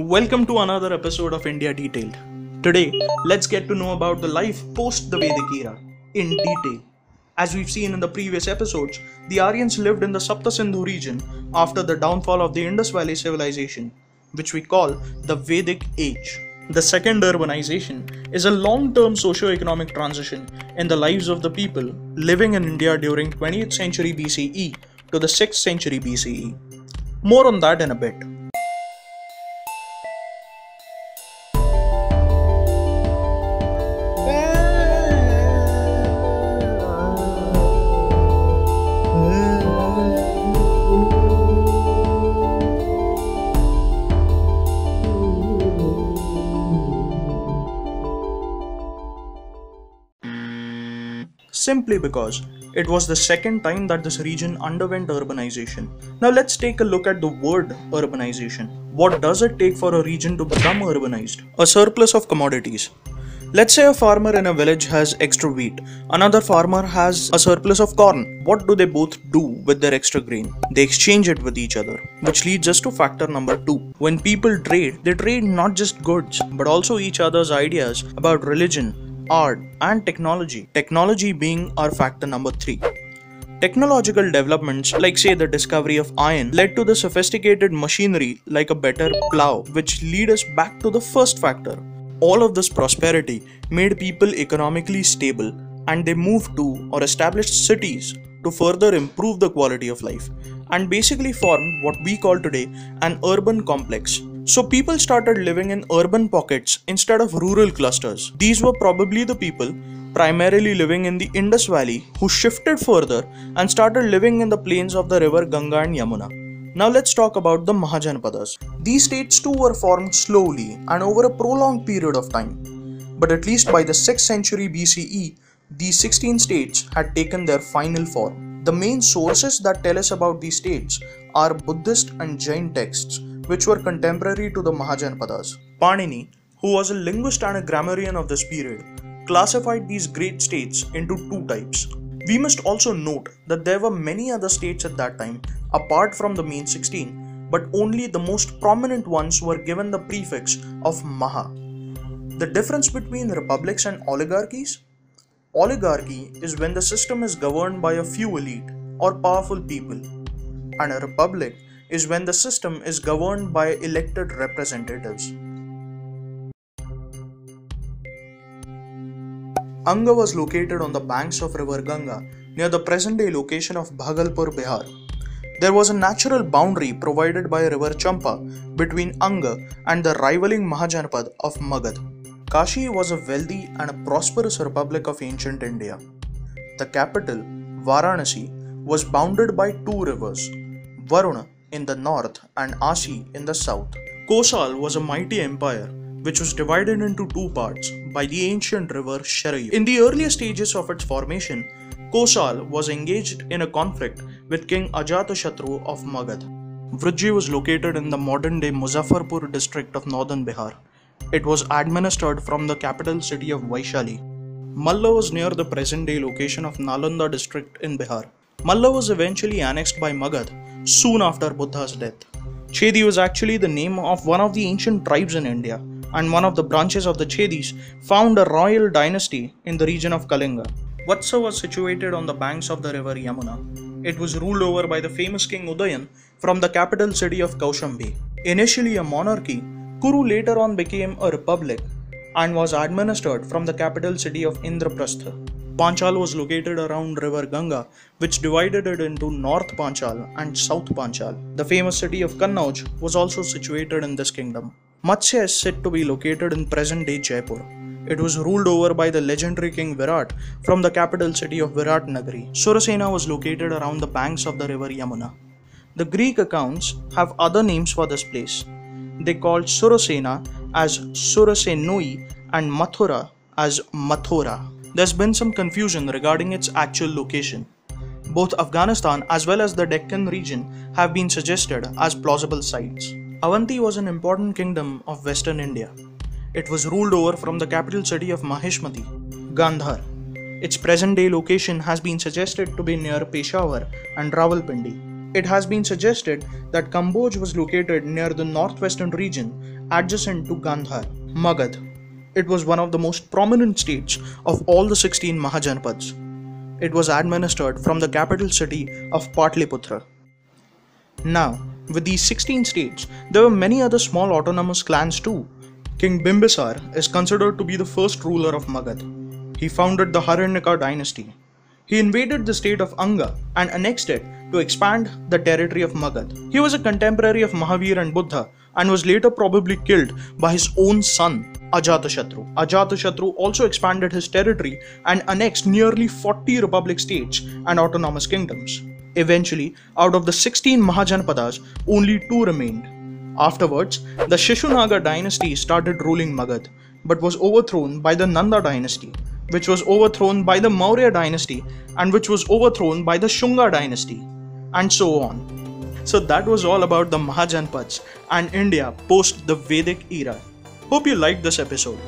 Welcome to another episode of India DeTaled. Today, let's get to know about the life post the Vedic era in detail. As we've seen in the previous episodes, the Aryans lived in the Sapta Sindhu region after the downfall of the Indus Valley civilization, which we call the Vedic Age. The second urbanization is a long term socio economic transition in the lives of the people living in India during 20th century BCE to the 6th century BCE. More on that in a bit. Simply because it was the second time that this region underwent urbanization. Now let's take a look at the word urbanization. What does it take for a region to become urbanized? A surplus of commodities. Let's say a farmer in a village has extra wheat. Another farmer has a surplus of corn. What do they both do with their extra grain? They exchange it with each other, which leads us to factor number two. When people trade, they trade not just goods, but also each other's ideas about religion, art, and technology. Technology being our factor number three. Technological developments, like say the discovery of iron, led to the sophisticated machinery like a better plow, which lead us back to the first factor. All of this prosperity made people economically stable and they moved to or established cities to further improve the quality of life and basically formed what we call today an urban complex so people started living in urban pockets instead of rural clusters. These were probably the people primarily living in the Indus Valley who shifted further and started living in the plains of the river Ganga and Yamuna. Now let's talk about the Mahajanapadas. These states too were formed slowly and over a prolonged period of time. But at least by the 6th century BCE, these 16 states had taken their final form. The main sources that tell us about these states are Buddhist and Jain texts which were contemporary to the Mahajanapadas. Panini, who was a linguist and a grammarian of this period, classified these great states into two types. We must also note that there were many other states at that time apart from the main 16, but only the most prominent ones were given the prefix of Maha. The difference between republics and oligarchies? Oligarchy is when the system is governed by a few elite or powerful people, and a republic is when the system is governed by elected representatives. Anga was located on the banks of river Ganga near the present day location of Bhagalpur, Bihar. There was a natural boundary provided by river Champa between Anga and the rivaling Mahajanapad of Magad. Kashi was a wealthy and a prosperous republic of ancient India. The capital, Varanasi, was bounded by two rivers, Varuna in the north and Asi in the south. Kosal was a mighty empire which was divided into two parts by the ancient river Sharayu. In the earlier stages of its formation, Kosal was engaged in a conflict with King Ajatashatru of Magad. Vriji was located in the modern day Muzaffarpur district of northern Bihar. It was administered from the capital city of Vaishali. Malla was near the present day location of Nalanda district in Bihar. Malla was eventually annexed by Magad soon after Buddha's death. Chedi was actually the name of one of the ancient tribes in India, and one of the branches of the Chedis found a royal dynasty in the region of Kalinga. Vatsa was situated on the banks of the river Yamuna. It was ruled over by the famous king Udayan from the capital city of Kaushambi. Initially a monarchy, Kuru later on became a republic and was administered from the capital city of Indraprastha. Panchal was located around river Ganga, which divided it into North Panchal and South Panchal. The famous city of Kannauj was also situated in this kingdom. Matsya is said to be located in present-day Jaipur. It was ruled over by the legendary king Virat from the capital city of Virat Nagari. Surasena was located around the banks of the river Yamuna. The Greek accounts have other names for this place. They called Surasena as Surasenoi and Mathura as Methora there's been some confusion regarding its actual location. Both Afghanistan as well as the Deccan region have been suggested as plausible sites. Avanti was an important kingdom of western India. It was ruled over from the capital city of Mahishmati, Gandhar. Its present day location has been suggested to be near Peshawar and Rawalpindi. it has been suggested that Kamboj was located near the northwestern region adjacent to Gandhar, Magad. It was one of the most prominent states of all the 16 Mahajanpads. It was administered from the capital city of Patliputra. Now, with these 16 states, there were many other small autonomous clans too. King Bimbisar is considered to be the first ruler of Magad. He founded the Haryanka dynasty. He invaded the state of Anga and annexed it to expand the territory of Magad. He was a contemporary of Mahavir and Buddha and was later probably killed by his own son, Ajatashatru. Ajatashatru also expanded his territory and annexed nearly 40 republic states and autonomous kingdoms. Eventually, out of the 16 Mahajanpadas, only two remained. Afterwards, the Shishunaga dynasty started ruling Magad, but was overthrown by the Nanda dynasty, which was overthrown by the Maurya dynasty, and which was overthrown by the Shunga dynasty, and so on. So that was all about the Mahajanpads and India post the Vedic era. Hope you liked this episode.